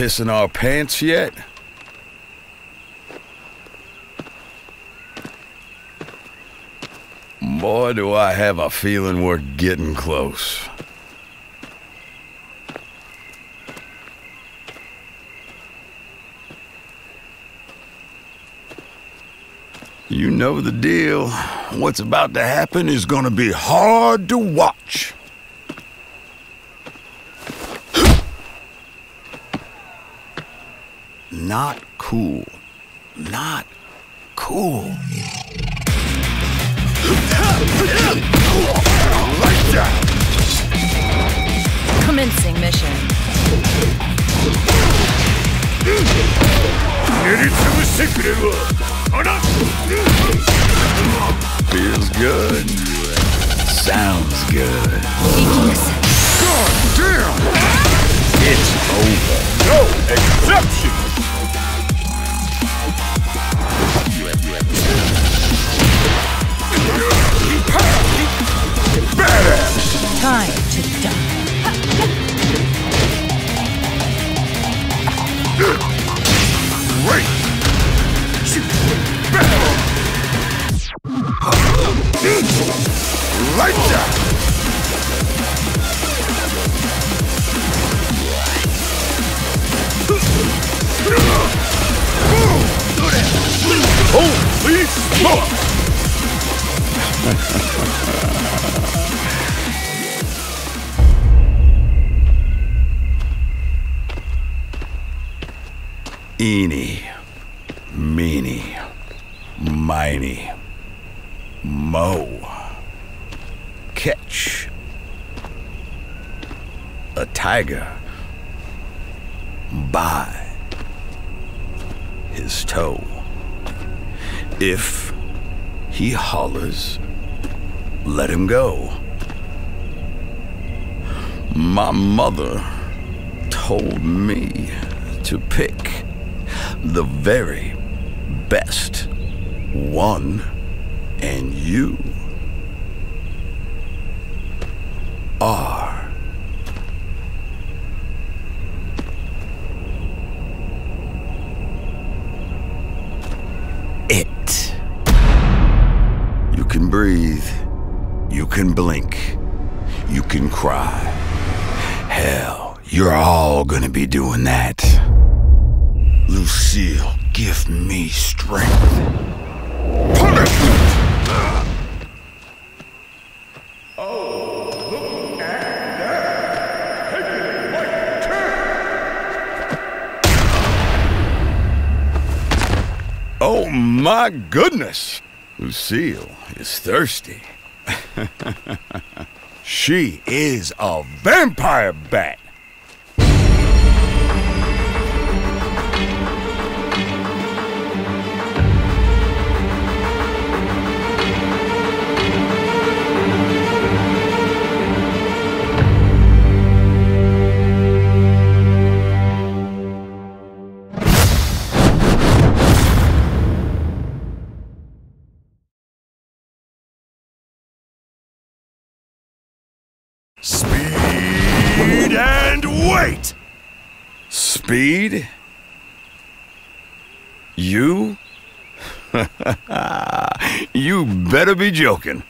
pissing our pants yet? Boy, do I have a feeling we're getting close. You know the deal. What's about to happen is gonna be hard to watch. not cool. Not cool. Commencing mission. Feels good. Sounds good. Holy! Eeny, meeny, miny, mo. Catch. A tiger. By his toe. If he hollers, let him go. My mother told me to pick the very best one, and you can breathe. You can blink. You can cry. Hell, you're all gonna be doing that. Lucille, give me strength. Oh, Punishment! Oh my goodness! Lucille is thirsty. she is a vampire bat. Speed and wait! Speed? You? you better be joking.